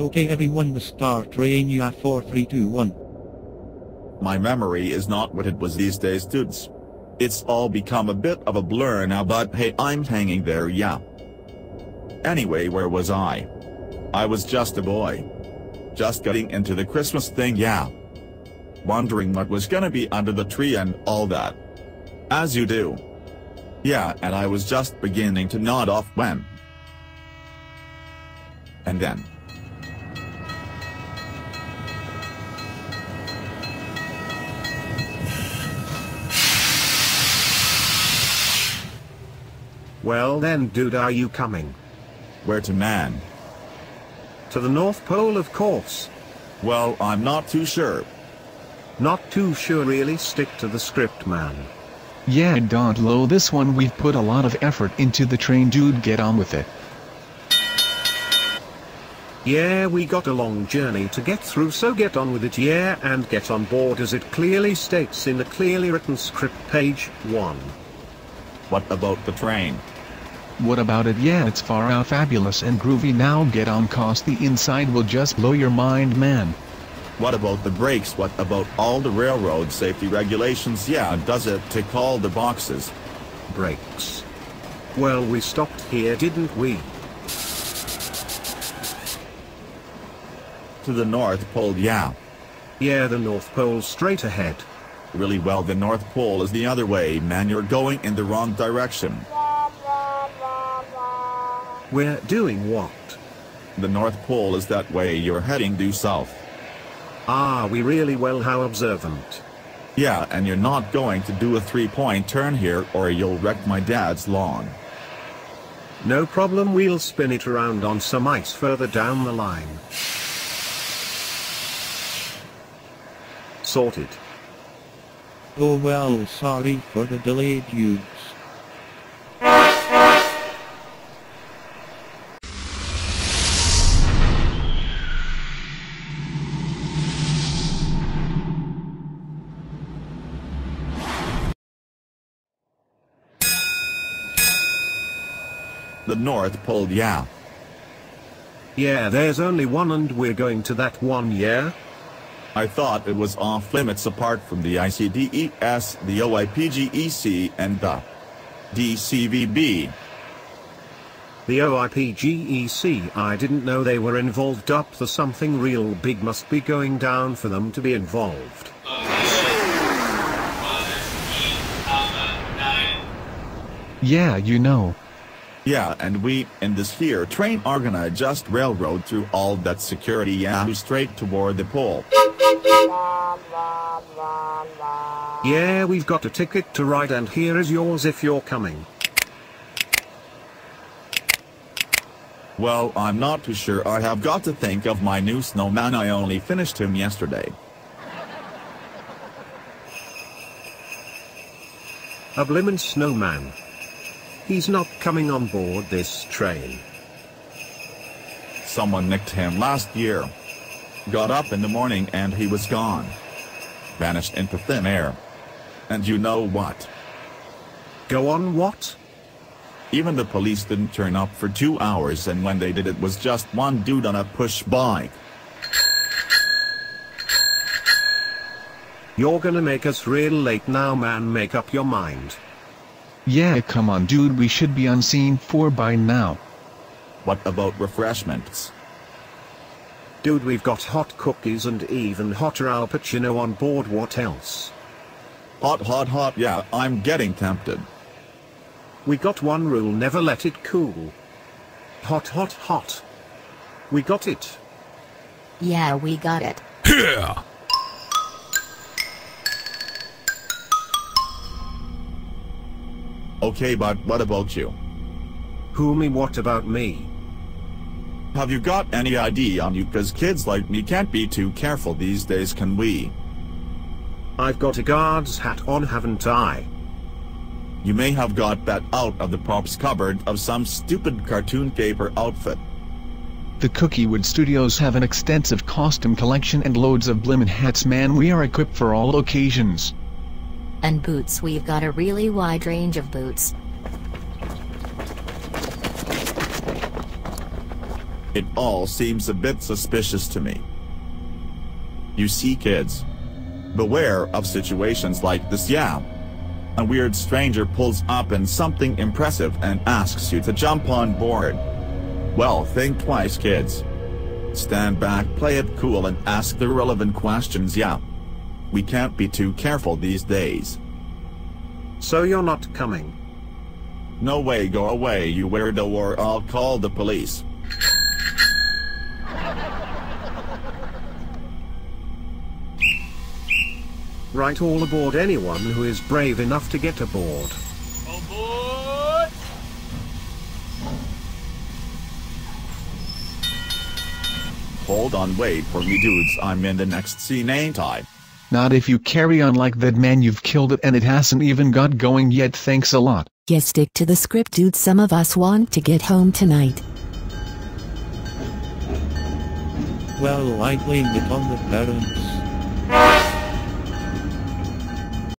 Okay everyone the star train you at 4 3 2 1. My memory is not what it was these days dudes. It's all become a bit of a blur now but hey I'm hanging there yeah. Anyway where was I? I was just a boy. Just getting into the Christmas thing yeah. Wondering what was gonna be under the tree and all that. As you do. Yeah and I was just beginning to nod off when. And then. Well then dude are you coming? Where to man? To the North Pole of course. Well I'm not too sure. Not too sure really stick to the script man. Yeah don't low this one we've put a lot of effort into the train dude get on with it. Yeah we got a long journey to get through so get on with it yeah and get on board as it clearly states in the clearly written script page 1. What about the train? What about it yeah it's far out fabulous and groovy now get on cause the inside will just blow your mind man. What about the brakes? What about all the railroad safety regulations? Yeah, does it tick all the boxes? Brakes. Well we stopped here didn't we? To the North Pole, yeah. Yeah the North Pole straight ahead. Really well, the North Pole is the other way, man. You're going in the wrong direction. We're doing what? The North Pole is that way, you're heading due south. Ah we really well how observant. Yeah, and you're not going to do a three-point turn here or you'll wreck my dad's lawn. No problem we'll spin it around on some ice further down the line. Sorted. Oh well sorry for the delay dudes. The North Pole, yeah. Yeah there's only one and we're going to that one yeah? I thought it was off limits apart from the ICDES, the OIPGEC, and the DCVB. The OIPGEC I didn't know they were involved up the something real big must be going down for them to be involved. Yeah you know. Yeah, and we, in this here train are gonna just railroad through all that security yeah straight toward the pole. Yeah we've got a ticket to ride and here is yours if you're coming. Well, I'm not too sure I have got to think of my new snowman I only finished him yesterday. A blimmin' snowman. He's not coming on board this train. Someone nicked him last year. Got up in the morning and he was gone. Vanished into thin air. And you know what? Go on what? Even the police didn't turn up for two hours and when they did it was just one dude on a push bike. You're gonna make us real late now man make up your mind. Yeah come on dude we should be on scene 4 by now. What about refreshments? Dude we've got hot cookies and even hotter Al Pacino on board what else? Hot hot hot yeah, I'm getting tempted. We got one rule never let it cool. Hot hot hot. We got it. Yeah, we got it. Yeah! Okay but what about you? Who me what about me? Have you got any ID on you cause kids like me can't be too careful these days can we? I've got a guard's hat on haven't I? You may have got that out of the props cupboard of some stupid cartoon paper outfit. The Cookiewood Studios have an extensive costume collection and loads of blimmin' hats man we are equipped for all occasions. And boots we've got a really wide range of boots. It all seems a bit suspicious to me. You see kids. Beware of situations like this yeah. A weird stranger pulls up in something impressive and asks you to jump on board. Well think twice kids. Stand back play it cool and ask the relevant questions yeah. We can't be too careful these days. So you're not coming. No way go away you weirdo or I'll call the police. Right all aboard anyone who is brave enough to get aboard. Aboard! Hold on wait for me dudes I'm in the next scene ain't I? Not if you carry on like that man you've killed it and it hasn't even got going yet thanks a lot. Yeah stick to the script dude some of us want to get home tonight. Well I blame it on the parents.